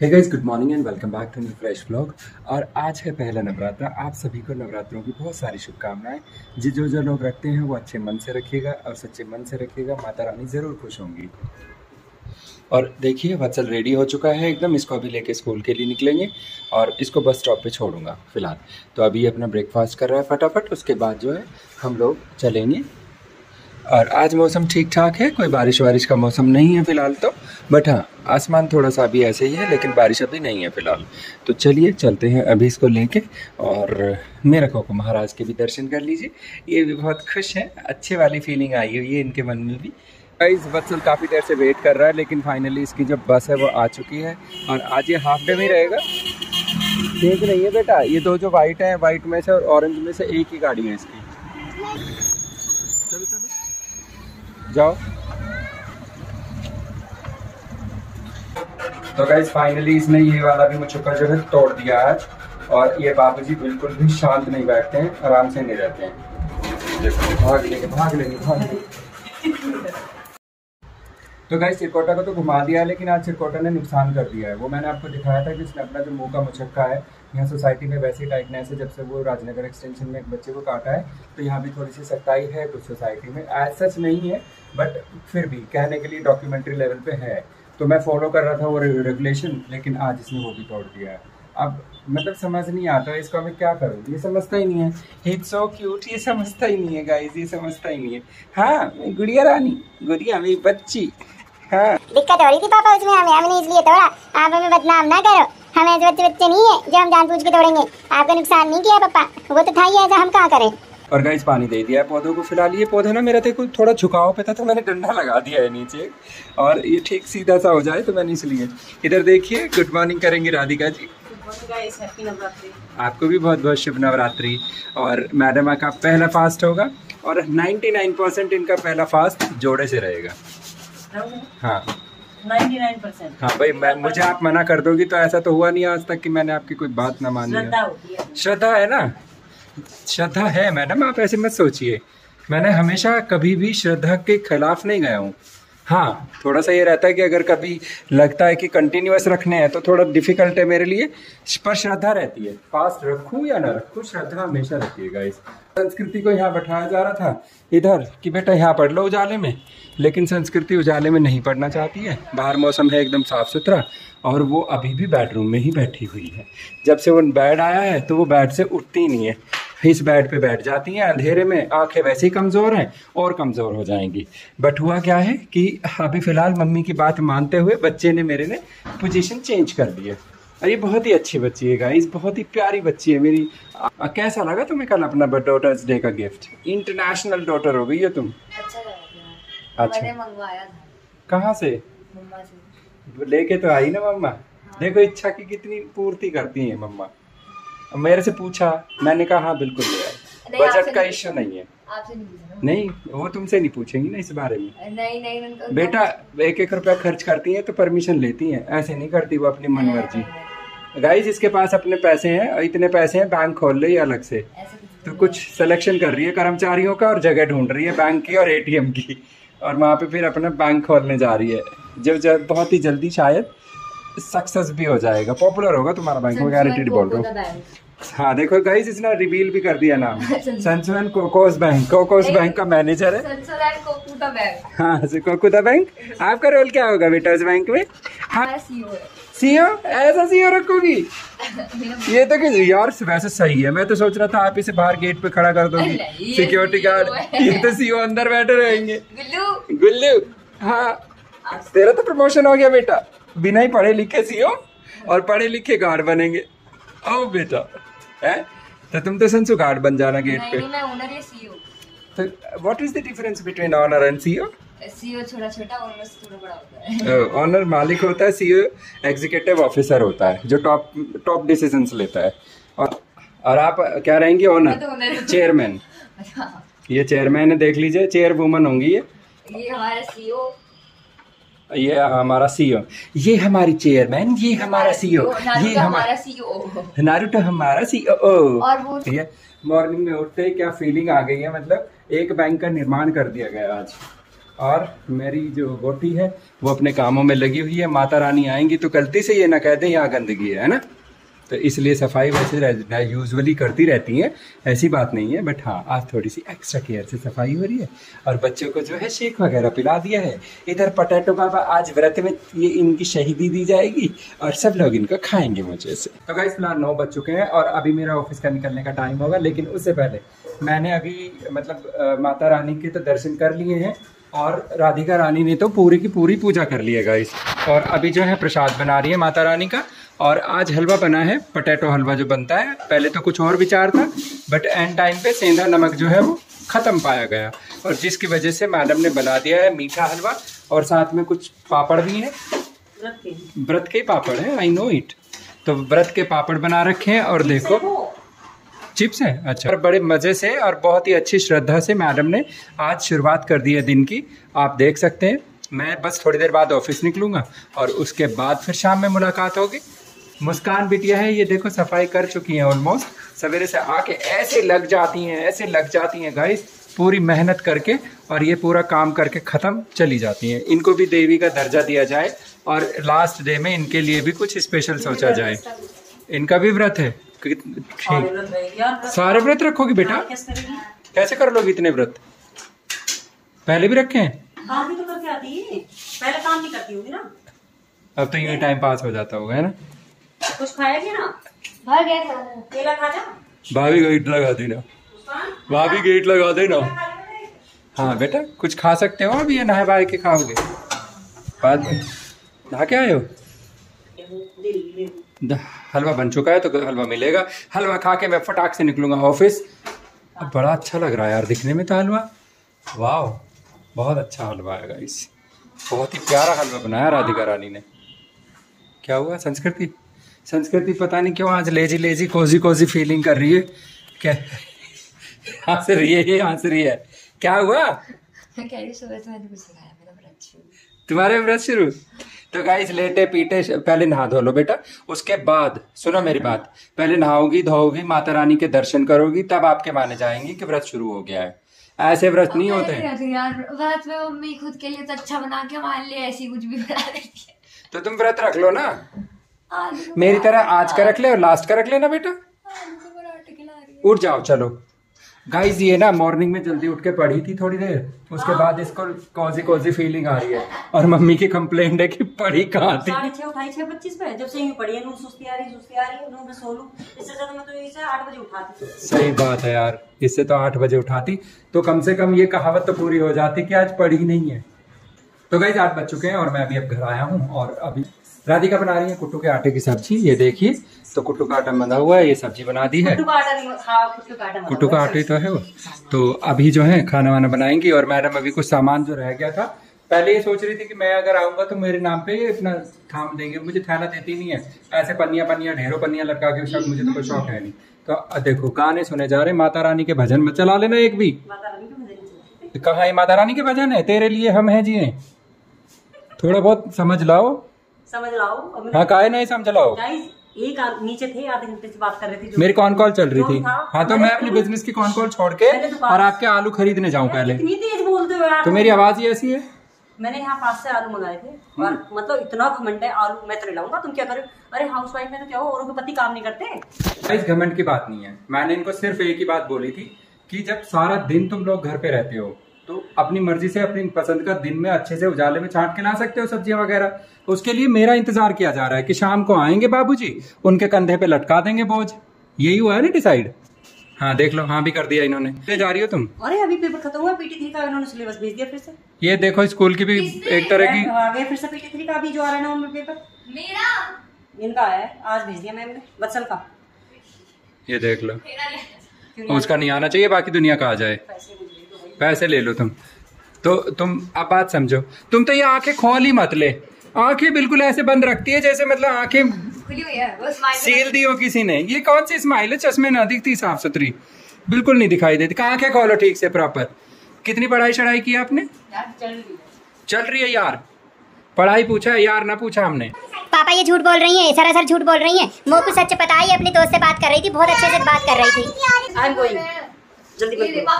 Hey guys good morning and welcome back to new fresh blog और आज है पहला नवरात्रा। आप सभी को नवरात्रों की बहुत सारी शुभकामनाएँ। जी, जो जो लोग रखते हैं, वो अच्छे मन से रखिएगा और सच्चे मन से रखिएगा। माता रानी ज़रूर खुश होंगी। और देखिए वत्सल रेडी हो चुका है एकदम। इसको अभी लेके स्कूल के लिए निकलेंगे और इसको बस स्टॉप पे छोड़ूँगा फ़िलहाल। तो अभी अपना ब्रेकफास्ट कर रहा है फटाफट। उसके बाद जो है, हम लोग चलेंगे। और आज मौसम ठीक ठाक है, कोई बारिश वारिश का मौसम नहीं है फ़िलहाल तो। बट हाँ आसमान थोड़ा सा अभी ऐसे ही है, लेकिन बारिश अभी नहीं है फ़िलहाल। तो चलिए, चलते हैं अभी इसको लेके और मेरे को महाराज के भी दर्शन कर लीजिए। ये भी बहुत खुश है, अच्छे वाली फीलिंग आई हुई है इनके मन में भी। इस वत्सल काफ़ी देर से वेट कर रहा है, लेकिन फाइनली इसकी जो बस है, वो आ चुकी है। और आज ये हाफ़ डे में रहेगा। देख रही है बेटा, ये दो जो वाइट है वाइट में से और ऑरेंज में से एक ही गाड़ी है इसकी। जाओ। तो गाइज़ फाइनली इसने ये वाला भी मुझका जो है तोड़ दिया है और ये बाबूजी बिल्कुल भी शांत नहीं बैठते हैं, आराम से नहीं रहते हैं। भाग लेंगे भाग लेंगे भाग लेंगे। तो गाइस चिरकोटा को तो घुमा दिया है लेकिन आज चिरकोटा ने नुकसान कर दिया है। वो मैंने आपको दिखाया था कि उसने अपना जो मुँह का मुचक्का है, यहाँ सोसाइटी में वैसे टाइटनेस है, जब से वो राजनगर एक्सटेंशन में एक बच्चे को काटा है तो यहाँ भी थोड़ी सी सख्ताई है कुछ सोसाइटी में। एज सच नहीं है बट फिर भी कहने के लिए डॉक्यूमेंट्री लेवल पे है। तो मैं फॉलो कर रहा था वो रेगुलेशन लेकिन आज इसने वो भी तोड़ दिया है। अब मतलब समझ नहीं आता इसको मैं क्या करूँ? ये समझता ही नहीं है। इट्स सो क्यूट ये समझता ही नहीं है गाइस ये समझता ही नहीं है। हाँ गुड़िया रानी, गुड़िया मेरी बच्ची। हाँ। दिक्कत हो रही थी पापा, उसमें हमें, हमने इसलिए तोड़ा। आप हमें बदनाम ना करो। हम ऐसे बच्चे बच्चे नहीं है जो हम जान पूछ के तोड़ेंगे। आपका नुकसान नहीं किया पापा। वो तो था ही ऐसा, हम कहाँ करें? और गाइस पानी दे दिया है पौधों को। फ़िलहाल ये पौधा ना मेरा देखो थोड़ा झुकाव पे था तो मैंने डंडा लगा दिया है नीचे। और ये ठीक सीधा सा हो जाए तो मैंने इसलिए इधर देखिए गुड मॉर्निंग करेंगे राधिका जी। आपको भी बहुत बहुत शुभ नवरात्रि। और मैडम का पहला फास्ट होगा और 99 परसेंट इनका पहला फास्ट जोड़े से रहेगा। हाँ। 99% हाँ भाई मैं मुझे आप मना कर दोगी तो ऐसा तो हुआ नहीं आज तक कि मैंने आपकी कोई बात ना मानी श्रद्धा है। श्रद्धा है ना? श्रद्धा है, मैडम, आप ऐसे मत सोचिए। मैंने हमेशा कभी भी श्रद्धा के खिलाफ नहीं गया हूँ। हाँ थोड़ा सा ये रहता है कि अगर कभी लगता है कि कंटिन्यूस रखने हैं तो थोड़ा डिफ़िकल्ट है मेरे लिए। पर श्रद्धा रहती है। फास्ट रखूँ या ना रखूँ, श्रद्धा हमेशा रखिएगा इस संस्कृति को यहाँ बैठाया जा रहा था, इधर कि बेटा यहाँ पढ़ लो उजाले में। लेकिन संस्कृति उजाले में नहीं पढ़ना चाहती है। बाहर मौसम है एकदम साफ़ सुथरा, और वो अभी भी बेडरूम में ही बैठी हुई है। जब से वो बेड आया है तो वो बेड से उठती नहीं है। इस बेड पे बैठ जाती हैं अंधेरे में आँखें वैसे ही कमज़ोर हैं और कमज़ोर हो जाएँगी। बट हुआ क्या है कि अभी फ़िलहाल मम्मी की बात मानते हुए बच्चे ने मेरे ने पोजीशन चेंज कर दी है। और ये बहुत ही अच्छी बच्ची है गाइस बहुत ही प्यारी बच्ची है मेरी। आ, कैसा लगा तुम्हें कल अपना डॉटर्स डे का गिफ्ट इंटरनेशनल डॉटर हो गई हो तुम। अच्छा अच्छा। कहाँ से? लेके तो आई ना मम्मा। देखो इच्छा की कितनी पूर्ति करती है मम्मा। मेरे से पूछा मैंने कहा हाँ बिल्कुल बजट का इश्यू नहीं है। नहीं नहीं वो तुमसे नहीं पूछेंगी ना इस बारे में। नहीं नहीं बेटा एक एक रुपया खर्च करती है तो परमिशन लेती है। ऐसे नहीं करती वो अपनी मन मर्ज़ी गाइस इसके पास अपने पैसे हैं और इतने पैसे हैं बैंक खोल रही है अलग से। तो कुछ सिलेक्शन कर रही है कर्मचारियों का और जगह ढूंढ रही है बैंक की और एटीएम की। और वहाँ पे फिर अपना बैंक खोलने जा रही है। जो जब बहुत ही जल्दी शायद सक्सेस भी हो जाएगा। पॉपुलर होगा तुम्हारा बैंक में गारंटीड बोल रहा हूँ। हाँ देखो गाइस इसने रिवील भी कर दिया नाम। संसवन कोकोस बैंक कोकोस बैंक का मैनेजर है। कोकूटा बैग हाँ कोकुदा बैंक आपका रोल क्या होगा बेटा बैंक में? हाँ। हमारा सीईओ है। सीओ ऐसा सीओ रखोगी? ये तो कि यार वैसे सही है। मैं तो सोच रहा था आप इसे बाहर गेट पे खड़ा कर दोगी। Security guard. ये तो सीओ अंदर बैठे रहेंगे। गुल्लू गुल्लू हाँ। तेरा तो प्रमोशन हो गया बेटा। बिना ही पढ़े लिखे सीओ और पढ़े लिखे गार्ड बनेंगे। ओ बेटा। है? तो तुम तो संसु गार्ड बन जाना गेट पे। नहीं मैं ओनर या सीईओ तो what is the difference between owner and CO CEO छोटा छोटा ओनर से थोड़ा बड़ा होता है। ऑनर मालिक होता है सीईओ एग्जीक्यूटिव ऑफिसर होता है जो टॉप टॉप डिसीजंस लेता है। और और आप क्या रहेंगे तो ऑनर चेयरमैन अच्छा। ये चेयरमैन है देख लीजिए चेयर वुमन होंगी ये। ये हमारा सीईओ ये हमारा सीईओ ये हमारी चेयरमैन ये हमारा सीईओ ये हमारा सीईओ नारुतो हमारा सीईओ और वो ठीक है? मॉर्निंग में उठते ही क्या फीलिंग आ गई है? मतलब एक बैंक का निर्माण कर दिया गया आज। और मेरी जो गोटी है वो अपने कामों में लगी हुई है। माता रानी आएँगी तो गलती से ये ना कह दें यहाँ गंदगी है ना? तो इसलिए सफ़ाई वैसे यूजुअली करती रहती हैं, ऐसी बात नहीं है बट हाँ आज थोड़ी सी एक्स्ट्रा केयर से सफ़ाई हो रही है और बच्चों को जो है शेक वगैरह पिला दिया है। इधर पटेटो बाबा आज व्रत में ये इनकी शहीदी दी जाएगी और सब लोग इनको खाएँगे मुझे से। तो गाइस फ़िलहाल नौ बज चुके हैं और अभी मेरा ऑफ़िस का निकलने का टाइम होगा, लेकिन उससे पहले मैंने अभी मतलब माता रानी के तो दर्शन कर लिए हैं और राधिका रानी ने तो पूरी की पूरी पूजा कर ली है गाइस और अभी जो है प्रसाद बना रही है माता रानी का और आज हलवा बना है पटेटो हलवा जो बनता है। पहले तो कुछ और विचार था बट एंड टाइम पे सेंधा नमक जो है वो ख़त्म पाया गया। और जिसकी वजह से मैडम ने बना दिया है मीठा हलवा और साथ में कुछ पापड़ भी है। व्रत के। पापड़ है आई नो इट तो व्रत के पापड़ बना रखे हैं और देखो। चिप्स है? अच्छा। और बड़े मज़े से और बहुत ही अच्छी श्रद्धा से मैडम ने आज शुरुआत कर दी है दिन की। आप देख सकते हैं। मैं बस थोड़ी देर बाद ऑफ़िस निकलूँगा और उसके बाद फिर शाम में मुलाकात होगी। मुस्कान बिटिया है ये देखो सफ़ाई कर चुकी हैं ऑलमोस्ट सवेरे से आके ऐसे लग जाती हैं ऐसे लग जाती हैं गाइस पूरी मेहनत करके और ये पूरा काम करके ख़त्म चली जाती हैं। इनको भी देवी का दर्जा दिया जाए और लास्ट डे में इनके लिए भी कुछ स्पेशल सोचा जाए। इनका भी व्रत है। सारे व्रत रखोगी बेटा? कैसे कर लोगी इतने व्रत? पहले भी रखे हैं? काम भी तो करके आती है। पहले काम नहीं करती होगी ना। अब तो यूँ टाइम पास हो जाता होगा है ना? कुछ खाएगी ना? भर गया था। केला खा जा। भाभी गेट लगा देना भाभी गेट लगा देना हाँ बेटा कुछ खा सकते हो अभी ये नहा बहा के खाओगे? बाद में। नहा के आए हो? हलवा बन चुका है तो हलवा मिलेगा। हलवा खा के मैं फटाक से निकलूँगा ऑफ़िस। अब बड़ा अच्छा लग रहा है यार दिखने में तो हलवा। वाह बहुत अच्छा हलवा है गाइस बहुत ही प्यारा हलवा बनाया राधिका रानी ने। क्या हुआ संस्कृति? संस्कृति पता नहीं क्यों आज lazy lazy cozy cozy feeling कर रही है। क्या? हंस रही है ये हंस रही है। क्या हुआ? कह रही सुबह से मैंने कुछ सिखाया मेरा व्रत शुरू। तुम्हारे व्रत शुरू? तो गाइस लेटे पीटे पहले नहा धो लो बेटा। उसके बाद सुनो मेरी बात। पहले नहाओगी धोओगी माता रानी के दर्शन करोगी तब आपके माने जाएँगे कि व्रत शुरू हो गया है। ऐसे व्रत नहीं होते। हैं यार व्रत में मम्मी खुद के लिए तो अच्छा बना के मान लिए ऐसी कुछ भी बना देती है। तो तुम व्रत रख लो ना। मेरी तरह आज का रख ले और लास्ट का रख लेना बेटा। उठ जाओ चलो। गाइस ये ना मॉर्निंग में जल्दी उठ के पढ़ी थी थोड़ी देर। उसके बाद इसको कोजी कोजी फीलिंग आ रही है। और मम्मी की कंप्लेंट है कि पढ़ी कहाँ थी? साढ़े छह उठाई छह पच्चीस पे? जब से यूँ पड़ी है सुस्ती आ रही सुस्ती आ रही है सो लूँ। इससे ज़्यादा मैं तो इसे आठ बजे उठाती। सही बात है यार इससे तो आठ बजे उठाती। तो कम से कम ये कहावत तो पूरी हो जाती कि आज पढ़ी नहीं है। तो गाइज़ आठ बज चुके हैं और मैं अभी अब घर आया हूँ और अभी राधिका बना रही है कुट्टू के आटे की सब्ज़ी ये देखिए। तो कुट्टू का आटा बंधा हुआ है ये सब्ज़ी बना दी है। कुट्टू का आटा आटा ही तो है वो। तो अभी जो है खाना वाना बनाएँगी और मैडम अभी कुछ सामान जो रह गया था पहले ये सोच रही थी कि मैं अगर आऊँगा तो मेरे नाम पे अपना थाम देंगे। मुझे थैला देती नहीं है। ऐसे पन्निया पन्निया ढेरों पन्निया लटका के शौक मुझे तो कोई शौक है नहीं। तो देखो गाने सुने जा रहे माता रानी के भजन में चला लेना एक भी। कहा ये माता रानी के भजन है? तेरे लिए हम हैं जिए। थोड़ा बहुत समझ लाओ। समझ लाओ हाँ काहे नहीं समझ लाओ एक नीचे थे आधे घंटे से बात कर रहे थे मेरी कौन कॉल चल रही थी। हाँ तो मैं अपनी बिज़नेस की कौन कॉल छोड़ के तो और आपके आलू खरीदने जाऊँ पहले। इतनी तेज बोलते हो तो मेरी आवाज़ ही ऐसी है? मैंने यहाँ पास से आलू मंगाए थे। और मतलब इतना घमंड है आलू मैं तो लाऊँगा तुम क्या करो? अरे हाउस वाइफ में तो क्या हो और पति काम नहीं करते? इस घमंड की बात नहीं है। मैंने इनको सिर्फ़ एक ही बात बोली थी कि जब सारा दिन तुम लोग घर पे रहते हो तो अपनी मर्ज़ी से अपनी पसंद का दिन में अच्छे से उजाले में छांट के ला सकते हो सब्ज़ियाँ वगैरह। उसके लिए मेरा इंतज़ार किया जा रहा है कि शाम को आएँगे बाबूजी उनके कंधे पे लटका देंगे बोझ। यही हुआ है ना डिसाइड? हाँ देख लो हाँ भी कर दिया इन्होंने। ले जा रही हो तुम? अरे अभी पेपर खत्म हुआ पीटी थ्री का इन्होंने सिलेबस भेज दिया फिर से। ये देखो स्कूल की भी एक तरह की आ गया फिर से पीटी थ्री का अभी जो आ रहा है नवंबर पेपर। मेरा? इनका आया है आज भेज दिया मैम ने बत्सल का। ये देख लो। उसका नहीं आना चाहिए बाकी दुनिया का आ जाए। पैसे ले लो तुम। तो तुम अब बात समझो। तुम तो ये आँखें खोल ही मत ले। आँखें बिल्कुल ऐसे बंद रखती है जैसे मतलब आँखें है सील दी हो किसी ने। ये कौन सी स्माइल है? चश्मे ना दिखती साफ़ सुथरी बिल्कुल नहीं दिखाई देती। कहाँ आँखें खोलो ठीक से प्रॉपर कितनी पढ़ाई शढ़ाई की आपने? चल रही है। चल रही है यार। पढ़ाई पूछा है यार ना पूछा हमने। पापा ये झूठ बोल रही हैं सरासर झूठ बोल रही हैं। मोह को सच पता है अपने दोस्त से बात कर रही थी बहुत अच्छे से बात कर रही थी। आई एम गोइंग जल्दी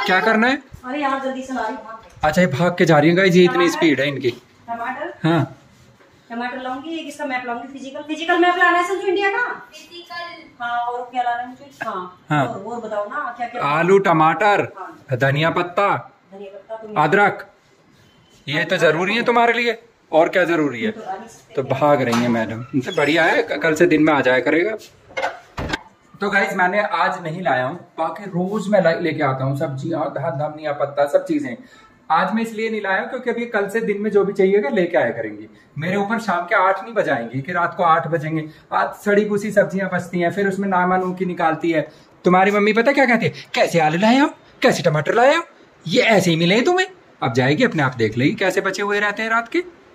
क्या करना है? अरे यहाँ जल्दी से ला रही हूँ। अच्छा ये भाग के जा रही है गाइज़ ये इतनी स्पीड है इनकी। टमाटर? हाँ। टमाटर लाऊँगी एक इसका मैप लाऊँगी फ़िज़िकल फ़िज़िकल मैप लाना है इंडिया का? हाँ और क्या लाना है मुझे? हाँ। हाँ। और, और बताओ ना क्या क्या आलू टमाटर धनिया पत्ता धनिया पत्ता अदरक। ये तो ज़रूरी है तुम्हारे लिए और क्या ज़रूरी है? तो तो भाग रही है मैडम। तो बढ़िया है कल से दिन में आ जाया करेगा। तो गाइज़ मैंने आज नहीं लाया हूँ, बाकी रोज मैं लेके आता हूँ सब्ज़ियाँ धा- धनिया पत्ता, सब चीज़ें। आज मैं इसलिए नहीं लाया क्योंकि अभी कल से दिन में जो भी चाहिएगा लेके आया करेंगे। मेरे ऊपर शाम के आठ नहीं बजाएँगे, कि रात को आठ बजेंगे। आज सड़ी भूसी सब्ज़ियाँ बचती हैं, फिर उसमें नामा नून की निकालती है। तुम्हारी मम्मी पता क्या कहती है? कैसे आलू लाए हो? कैसे टमाटर लाए हो? ये ऐसे ही मिले तुम्हें? अब जाएगी अपने आप देख लेगी कैसे बचे हुए रहते हैं रात के।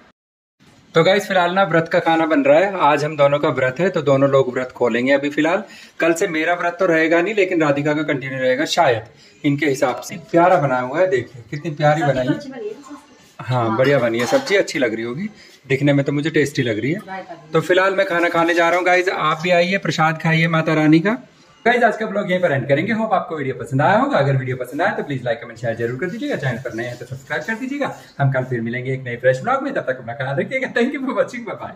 तो गाइस फ़िलहाल ना व्रत का खाना बन रहा है। आज हम दोनों का व्रत है तो दोनों लोग व्रत खोलेंगे अभी फ़िलहाल। कल से मेरा व्रत तो रहेगा नहीं लेकिन राधिका का कंटिन्यू रहेगा शायद इनके हिसाब से। प्यारा बनाया हुआ है देखिए कितनी प्यारी बनाई। है? है? हाँ। बढ़िया बनी है सब्ज़ी अच्छी लग रही होगी। दिखने में तो मुझे टेस्टी लग रही है। तो फ़िलहाल मैं खाना खाने जा रहा हूँ गाइज़ आप भी आइए प्रसाद खाइए माता रानी का। गाइज़ आज का ब्लॉग यहीं पर एंड करेंगे। होप आपको वीडियो पसंद आया होगा। अगर वीडियो पसंद आया तो प्लीज़ लाइक कमेंट शेयर ज़रूर कर दीजिएगा। चैनल पर नए हैं तो सब्सक्राइब कर दीजिएगा। हम कल फिर मिलेंगे एक नए फ्रेश ब्लॉग में। तब तक अपना ख्याल रखिएगा। Thank you for watching bye